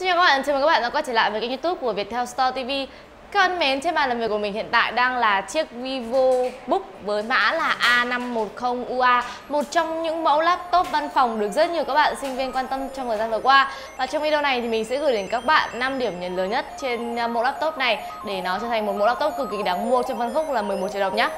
Xin chào các bạn, chào mừng các bạn đã quay trở lại với kênh youtube của Viettel Store TV Các bạn mến, trên bàn làm việc của mình hiện tại đang là chiếc Vivo Book với mã là A510UA Một trong những mẫu laptop văn phòng được rất nhiều các bạn sinh viên quan tâm trong thời gian vừa qua. Và trong video này thì mình sẽ gửi đến các bạn 5 điểm nhấn lớn nhất trên à, mẫu laptop này Để nó trở thành một mẫu laptop cực kỳ đáng mua trong phân khúc là 11 triệu đồng nhé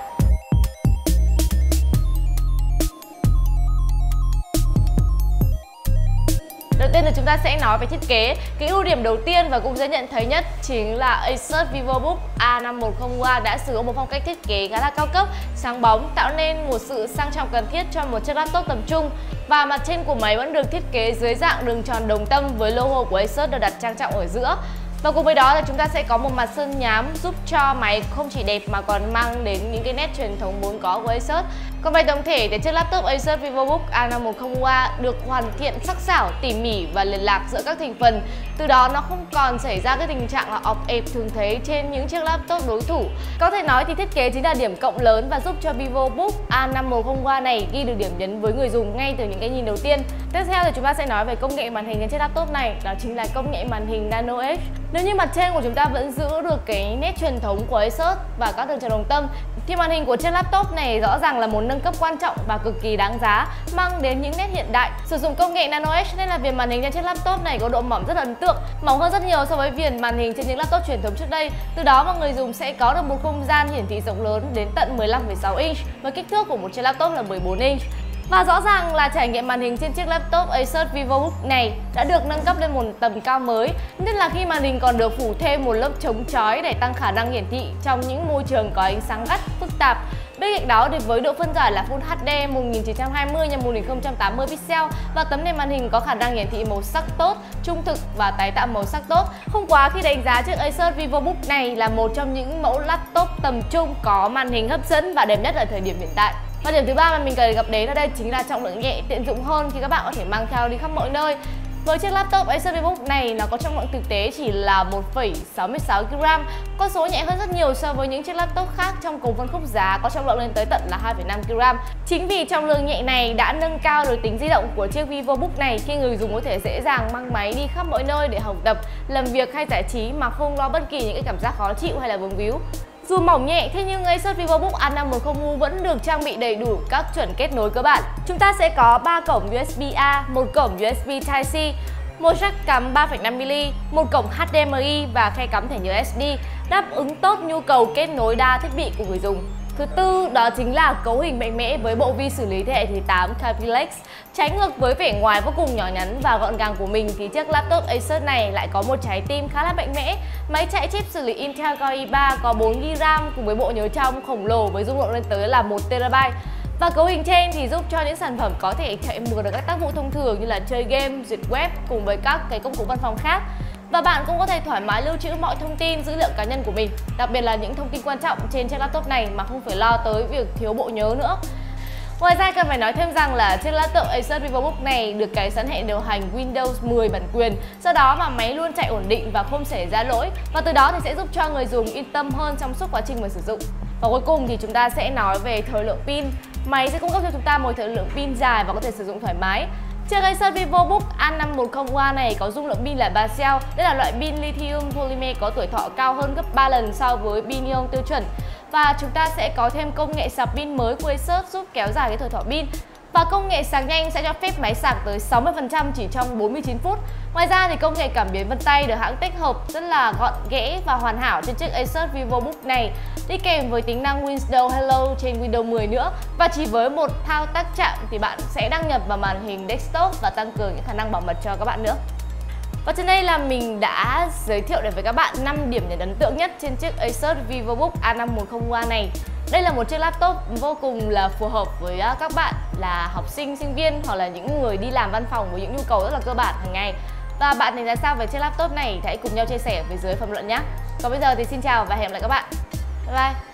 Đầu tiên thì chúng ta sẽ nói về thiết kế. Cái ưu điểm đầu tiên và cũng dễ nhận thấy nhất chính là Asus VivoBook A510UA đã sử dụng một phong cách thiết kế khá là cao cấp, sáng bóng tạo nên một sự sang trọng cần thiết cho một chiếc laptop tầm trung. Và mặt trên của máy vẫn được thiết kế dưới dạng đường tròn đồng tâm với logo của Asus được đặt trang trọng ở giữa. Và cùng với đó là chúng ta sẽ có một mặt sơn nhám giúp cho máy không chỉ đẹp mà còn mang đến những cái nét truyền thống vốn có của Asus. Còn về tổng thể thì chiếc laptop Asus VivoBook A510UA được hoàn thiện sắc sảo, tỉ mỉ và liền lạc giữa các thành phần. Từ đó nó không còn xảy ra cái tình trạng là ọp ẹp thường thấy trên những chiếc laptop đối thủ. Có thể nói thì thiết kế chính là điểm cộng lớn và giúp cho VivoBook A510UA này ghi được điểm nhấn với người dùng ngay từ những cái nhìn đầu tiên. Tiếp theo thì chúng ta sẽ nói về công nghệ màn hình trên chiếc laptop này, đó chính là công nghệ màn hình Nano Edge. Nếu như mặt trên của chúng ta vẫn giữ được cái nét truyền thống của Asus và các đường tròn đồng tâm thì màn hình của chiếc laptop này rõ ràng là một nâng cấp quan trọng và cực kỳ đáng giá mang đến những nét hiện đại. Sử dụng công nghệ Nano Edge nên là viền màn hình trên chiếc laptop này có độ mỏng rất ấn tượng, mỏng hơn rất nhiều so với viền màn hình trên những laptop truyền thống trước đây. Từ đó mà người dùng sẽ có được một không gian hiển thị rộng lớn đến tận 15,6 inch với kích thước của một chiếc laptop là 14 inch. Và rõ ràng là trải nghiệm màn hình trên chiếc laptop Acer VivoBook này đã được nâng cấp lên một tầm cao mới Nhất là khi màn hình còn được phủ thêm một lớp chống chói để tăng khả năng hiển thị trong những môi trường có ánh sáng gắt, phức tạp Bên cạnh đó thì với độ phân giải là Full HD 1920 x 1080 pixel và tấm nền màn hình có khả năng hiển thị màu sắc tốt, trung thực và tái tạo màu sắc tốt. Không quá khi đánh giá chiếc Acer VivoBook này là một trong những mẫu laptop tầm trung có màn hình hấp dẫn và đẹp nhất ở thời điểm hiện tại. Và điểm thứ ba mà mình cần gặp đến ở đây chính là trọng lượng nhẹ tiện dụng hơn khi các bạn có thể mang theo đi khắp mọi nơi. Với chiếc laptop Acer VivoBook này nó có trọng lượng thực tế chỉ là 1,66 kg, con số nhẹ hơn rất nhiều so với những chiếc laptop khác trong cùng phân khúc giá có trọng lượng lên tới tận là 2,5 kg. Chính vì trọng lượng nhẹ này đã nâng cao được tính di động của chiếc VivoBook này khi người dùng có thể dễ dàng mang máy đi khắp mọi nơi để học tập, làm việc hay giải trí mà không lo bất kỳ những cái cảm giác khó chịu hay là vướng víu. Dù mỏng nhẹ, thế nhưng Asus VivoBook A510U vẫn được trang bị đầy đủ các chuẩn kết nối cơ bản. Chúng ta sẽ có 3 cổng USB-A, một cổng USB Type-C, một jack cắm 3,5mm, một cổng HDMI và khe cắm thẻ nhớ SD, đáp ứng tốt nhu cầu kết nối đa thiết bị của người dùng. Thứ tư đó chính là cấu hình mạnh mẽ với bộ vi xử lý thế hệ thứ 8 Capillex. Trái ngược với vẻ ngoài vô cùng nhỏ nhắn và gọn gàng của mình thì chiếc laptop Acer này lại có một trái tim khá là mạnh mẽ. Máy chạy chip xử lý Intel Core i3 có 4GB RAM cùng với bộ nhớ trong khổng lồ với dung lượng lên tới là 1TB. Và cấu hình trên thì giúp cho những sản phẩm có thể chạy mượt được các tác vụ thông thường như là chơi game, duyệt web cùng với các cái công cụ văn phòng khác và bạn cũng có thể thoải mái lưu trữ mọi thông tin, dữ liệu cá nhân của mình, đặc biệt là những thông tin quan trọng trên chiếc laptop này mà không phải lo tới việc thiếu bộ nhớ nữa. Ngoài ra cần phải nói thêm rằng là chiếc laptop Acer VivoBook này được cài sẵn hệ điều hành Windows 10 bản quyền Do đó mà máy luôn chạy ổn định và không xảy ra lỗi, Và từ đó thì sẽ giúp cho người dùng yên tâm hơn trong suốt quá trình mà sử dụng. Và cuối cùng thì chúng ta sẽ nói về thời lượng pin. Máy sẽ cung cấp cho chúng ta một thời lượng pin dài và có thể sử dụng thoải mái. Chiếc Acer VivoBook A510UA này có dung lượng pin là 3 cell. Đây là loại pin lithium polymer có tuổi thọ cao hơn gấp 3 lần so với pin ion tiêu chuẩn. Và chúng ta sẽ có thêm công nghệ sạc pin mới của Acer giúp kéo dài cái tuổi thọ pin. Và công nghệ sạc nhanh sẽ cho phép máy sạc tới 60% chỉ trong 49 phút. Ngoài ra thì công nghệ cảm biến vân tay được hãng tích hợp rất là gọn, ghẽ và hoàn hảo trên chiếc Asus VivoBook này đi kèm với tính năng Windows Hello trên Windows 10 nữa. Và chỉ với một thao tác chạm thì bạn sẽ đăng nhập vào màn hình desktop và tăng cường những khả năng bảo mật cho các bạn nữa. Và trên đây là mình đã giới thiệu đến với các bạn 5 điểm nhấn ấn tượng nhất trên chiếc Asus VivoBook A510UA này. Đây là một chiếc laptop vô cùng là phù hợp với à, các bạn là học sinh, sinh viên hoặc là những người đi làm văn phòng với những nhu cầu rất là cơ bản hàng ngày. Và bạn đánh giá sao về chiếc laptop này thì hãy cùng nhau chia sẻ ở phía dưới phần luận nhé. Còn bây giờ thì xin chào và hẹn gặp lại các bạn. Bye bye.